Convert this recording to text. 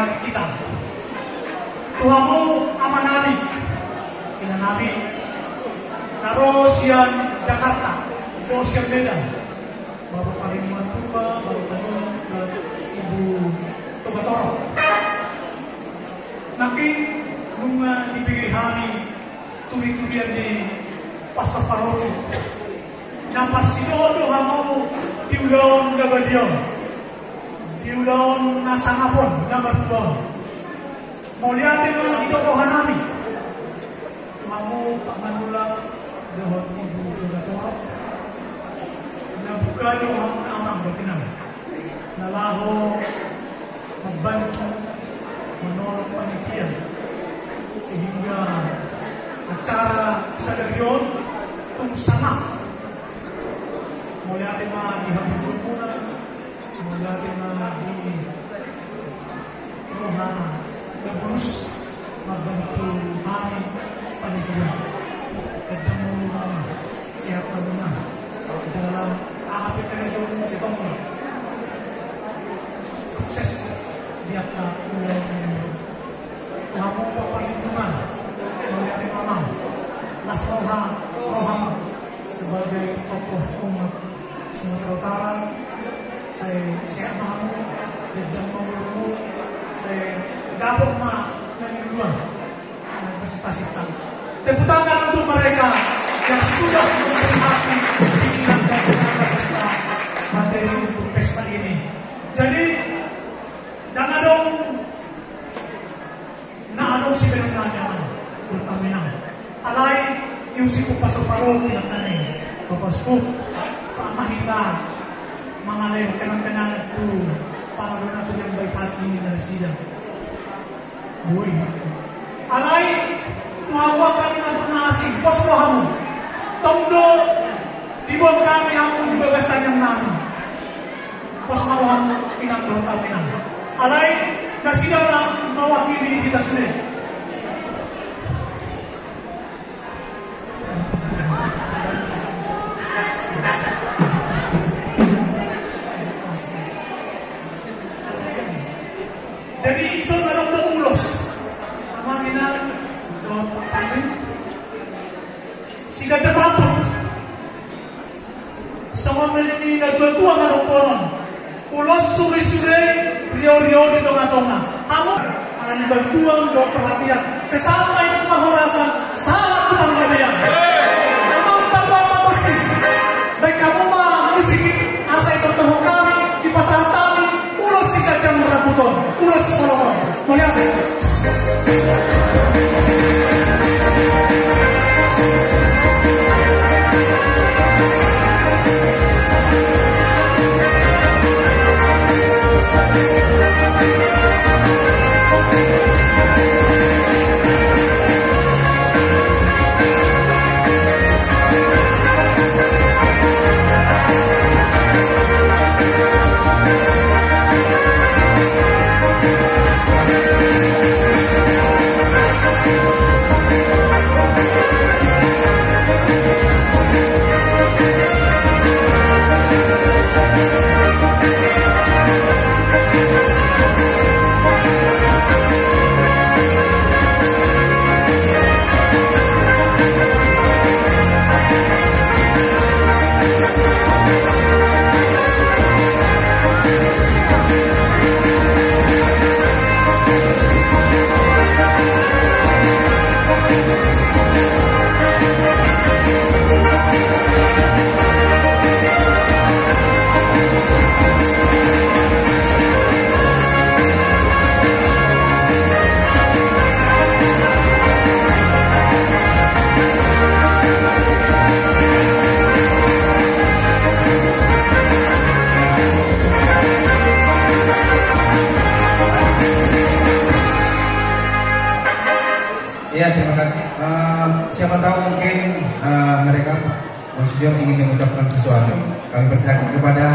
nabi kita. Tuhamu aman nabi, ina nabi, narosian Jakarta, narosian Medan, Bapak Parimuan Purba, Bapak Tanun, Ibu Togatoro. Nakin, nung uh, ibigay kami, turi-turian ni Pastor Paroto, napasinodo hamo tiulon gabadion, tiulon nasa hapon, number 12. Mauliatin mga idokohan namin, Mamo Manula dohot ibu Gagatoro nabuka niyo ang amang batinang nalaho magbantu manolong panitian sehingga acara sa garion tung sangat muli ating mga ihabusyon muna mga di roha nabulus magbantu amin panitia Kajang mo mama siap na muna Jangan ahapit ka rin yung si Tom Sukses na ulo ka rin Kamu perlindungan Melihat mamang Las Roha Roham Sebagai tokoh umat Sumatera Utara Saya siap mahamu Kajang mau Saya dapat ma Nangiluan Presentasi Tepuk tangan untuk mereka yang sudah memberi hati, pikiran dan tenaga serta materi untuk pesta ini. Jadi, jangan dong, na adong si Bernanya bertaminang. Alay, yung si Kupasok Paro, pinagtanay. Papasko, pamahita, mga leho, kanang-kanang ito, para natin hati ini dari sida. Uy, alay, tuhawa kami na nasi, bos ko hamu. Tomdo, ibon kami hamu di bagas tanyang namin. Bos ko hamu, pinagdoon kami na. Alay, na sila lang mawakili kita sulit. Jadi, narong na ulos. Ang mga kami Siga Japapot sa mga ni nagtuwa nga ng konon. Ulos suri-suri rio-rio dito nga tonga hamo ang nagtuwang do perhatian. Sesama itu mahurasan salah kepanggabian Ya terima kasih. Uh, siapa tahu mungkin uh, mereka Monsignor ingin mengucapkan sesuatu. Kami persilakan kepada